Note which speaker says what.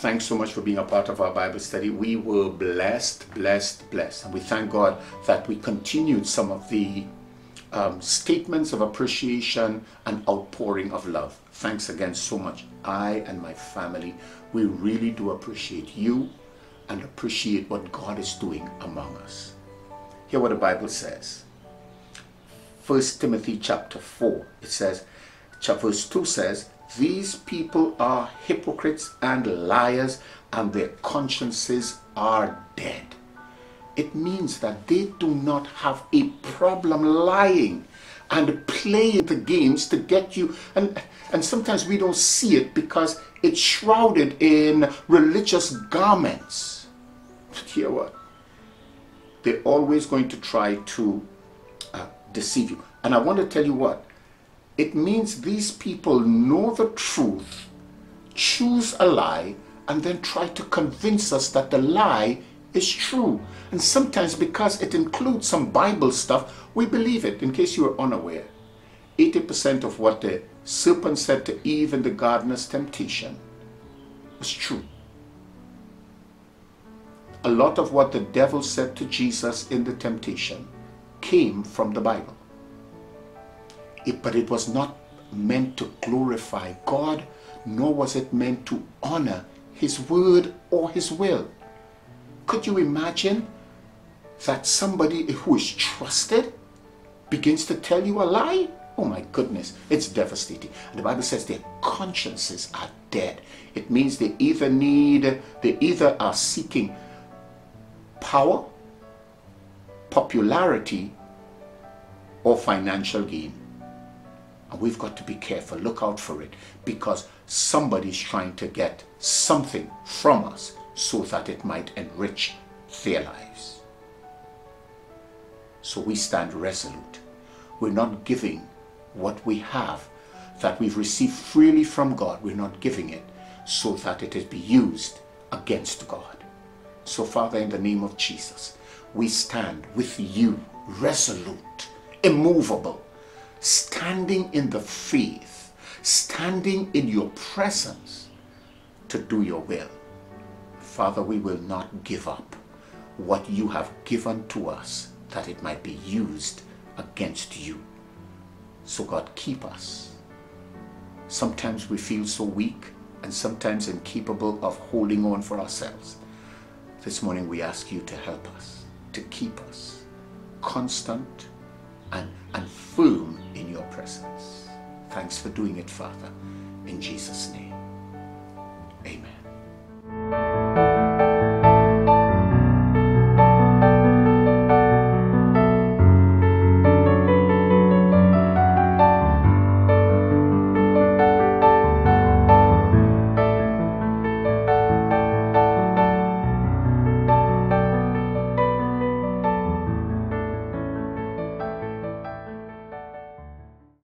Speaker 1: thanks so much for being a part of our Bible study. We were blessed, blessed, blessed. And we thank God that we continued some of the um, statements of appreciation and outpouring of love. Thanks again so much. I and my family, we really do appreciate you and appreciate what God is doing among us. Hear what the Bible says. 1 Timothy chapter 4, it says, verse 2 says, These people are hypocrites and liars, and their consciences are dead. It means that they do not have a problem lying and playing the games to get you. And, and sometimes we don't see it because it's shrouded in religious garments. But hear what? They're always going to try to uh, deceive you. And I want to tell you what? It means these people know the truth, choose a lie, and then try to convince us that the lie is true. And sometimes because it includes some Bible stuff, we believe it. In case you are unaware, 80% of what the serpent said to Eve in the garden's temptation was true. A lot of what the devil said to Jesus in the temptation came from the Bible. It, but it was not meant to glorify God, nor was it meant to honor his word or his will. Could you imagine that somebody who is trusted begins to tell you a lie? Oh my goodness, it's devastating. The Bible says their consciences are dead. It means they either need, they either are seeking power, popularity, or financial gain. We've got to be careful, look out for it, because somebody's trying to get something from us so that it might enrich their lives. So we stand resolute. We're not giving what we have that we've received freely from God. We're not giving it so that it is be used against God. So Father, in the name of Jesus, we stand with you, resolute, immovable, standing in the faith, standing in your presence to do your will. Father, we will not give up what you have given to us that it might be used against you. So God, keep us. Sometimes we feel so weak and sometimes incapable of holding on for ourselves. This morning we ask you to help us, to keep us constant and, and firm in your presence. Thanks for doing it, Father, in Jesus' name.